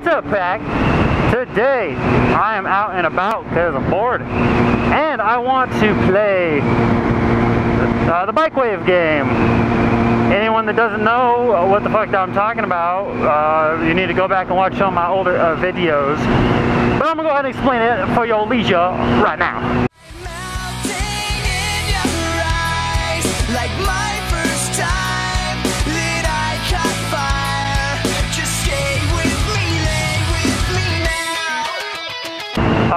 What's up, Pack? Today, I am out and about because I'm bored. And I want to play uh, the Bike Wave game. Anyone that doesn't know what the fuck I'm talking about, uh, you need to go back and watch some of my older uh, videos. But I'm gonna go ahead and explain it for your leisure right now.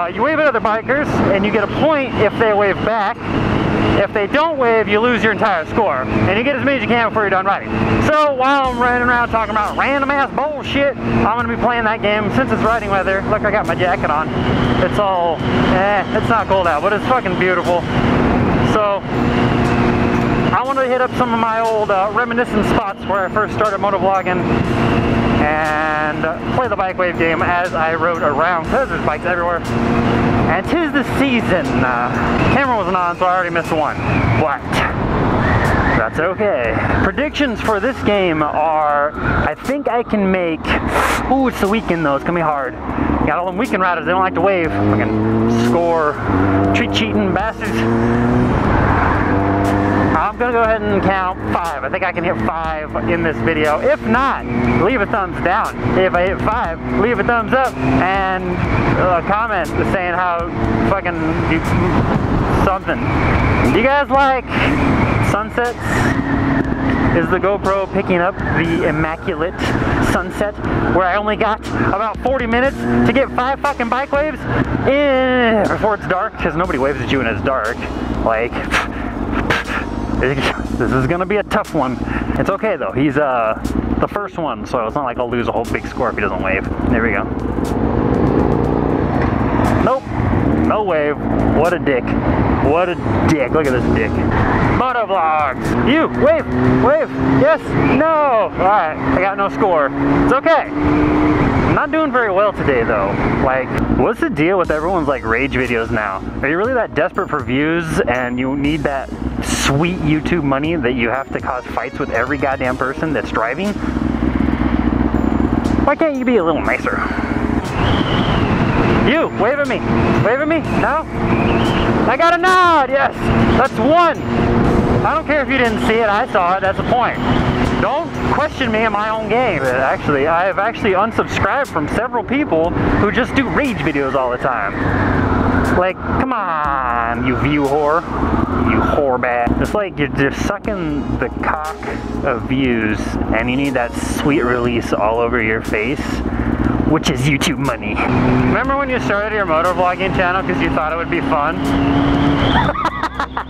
Uh, you wave at other bikers, and you get a point if they wave back. If they don't wave, you lose your entire score. And you get as many as you can before you're done riding. So while I'm running around talking about random ass bullshit, I'm gonna be playing that game since it's riding weather. Look, I got my jacket on. It's all, eh, it's not cold out, but it's fucking beautiful. So I want to hit up some of my old uh, reminiscent spots where I first started motovlogging play the bike wave game as I rode around because there's bikes everywhere. And tis the season. Uh, camera wasn't on, so I already missed one. But that's okay. Predictions for this game are, I think I can make, ooh, it's the weekend though, it's gonna be hard. Got all them weekend riders, they don't like to wave. Fucking score, treat cheating bastards. I'm gonna go ahead and count five. I think I can hit five in this video. If not, leave a thumbs down. If I hit five, leave a thumbs up and a comment saying how fucking you, something. Do you guys like sunsets? Is the GoPro picking up the immaculate sunset where I only got about 40 minutes to get five fucking bike waves in before it's dark because nobody waves at you when it's dark. Like, this is gonna be a tough one. It's okay though. He's uh the first one, so it's not like I'll lose a whole big score if he doesn't wave. There we go. Nope. No wave. What a dick. What a dick. Look at this dick. Motovlogs. You wave. Wave. Yes. No. Alright. I got no score. It's okay. I'm not doing very well today though. Like, what's the deal with everyone's like rage videos now? Are you really that desperate for views and you need that sweet YouTube money that you have to cause fights with every goddamn person that's driving? Why can't you be a little nicer? You, wave at me. Wave at me? No? I got a nod, yes. That's one. I don't care if you didn't see it, I saw it, that's the point. Don't question me in my own game. Uh, actually, I have actually unsubscribed from several people who just do rage videos all the time. Like, come on, you view whore. You whore bag. It's like you're just sucking the cock of views and you need that sweet release all over your face, which is YouTube money. Remember when you started your motor vlogging channel because you thought it would be fun?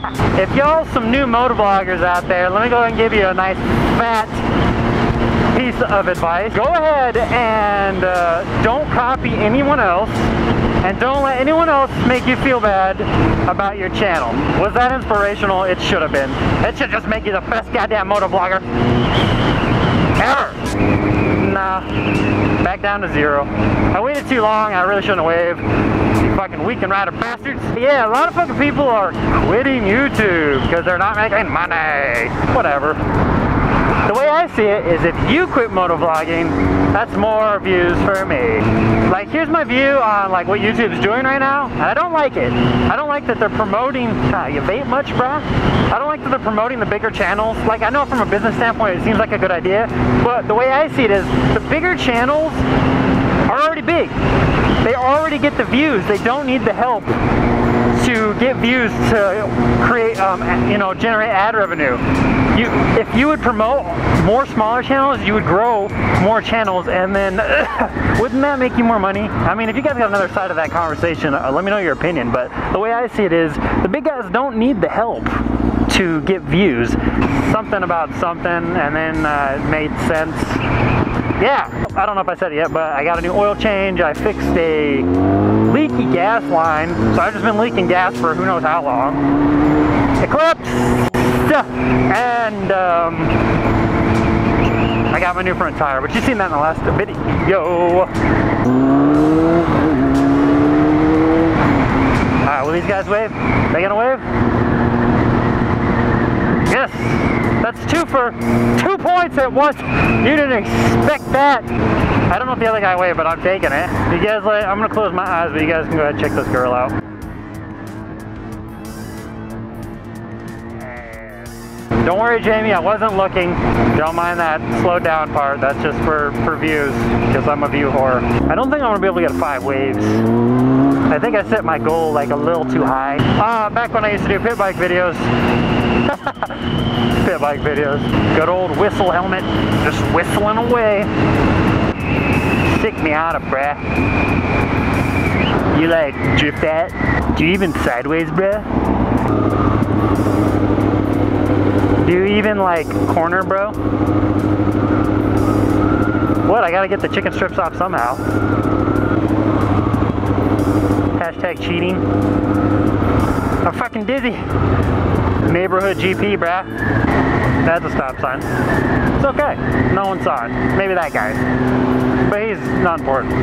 if y'all some new motovloggers out there, let me go and give you a nice fat piece of advice. Go ahead and uh, don't copy anyone else and don't let anyone else make you feel bad about your channel. Was that inspirational? It should have been. It should just make you the best goddamn motovlogger ever. Nah, back down to zero. I waited too long, I really shouldn't. You fucking weekend rider bastards. Yeah, a lot of fucking people are quitting YouTube because they're not making money. Whatever. The way I see it is if you quit motovlogging, that's more views for me. Like here's my view on like what YouTube's doing right now, and I don't like it. I don't like that they're promoting, uh, you vape much, bruh? I don't like that they're promoting the bigger channels. Like I know from a business standpoint it seems like a good idea, but the way I see it is the bigger channels are already big. They already get the views. They don't need the help to get views to create, um, you know, generate ad revenue. You, if you would promote more smaller channels, you would grow more channels, and then wouldn't that make you more money? I mean, if you guys got another side of that conversation, uh, let me know your opinion. But the way I see it is, the big guys don't need the help to get views. Something about something, and then uh, it made sense. Yeah, I don't know if I said it yet, but I got a new oil change. I fixed a leaky gas line, so I've just been leaking gas for who knows how long. Eclipse! And um, I got my new front tire, but you've seen that in the last video. Alright, will these guys wave? They gonna wave? Yes! That's two for two points at once. You didn't expect that. I don't know if the other guy waved, but I'm taking it. You guys, like, I'm gonna close my eyes, but you guys can go ahead and check this girl out. Don't worry, Jamie, I wasn't looking. Don't mind that slow down part. That's just for, for views, because I'm a view whore. I don't think I'm gonna be able to get five waves. I think I set my goal like a little too high. Uh, back when I used to do pit bike videos. pit bike videos. Good old whistle helmet, just whistling away. Sick me out of breath. You like drift that? Do you even sideways, bruh? Do you even like corner, bro? What? I gotta get the chicken strips off somehow. Hashtag cheating. I'm fucking dizzy. Neighborhood GP, bruh. That's a stop sign. It's okay. No one saw it. Maybe that guy. But he's not important.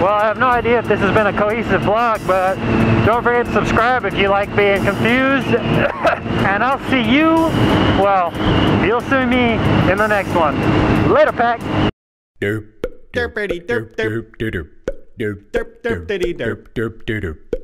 Well, I have no idea if this has been a cohesive vlog, but don't forget to subscribe if you like being confused. and I'll see you, well, you'll see me in the next one. Later, pack. Derp. Derpity derp derp. derp derp Derp derp diddy derp. derp derp derp Derp derp diddy derp derp. derp derp derp Derp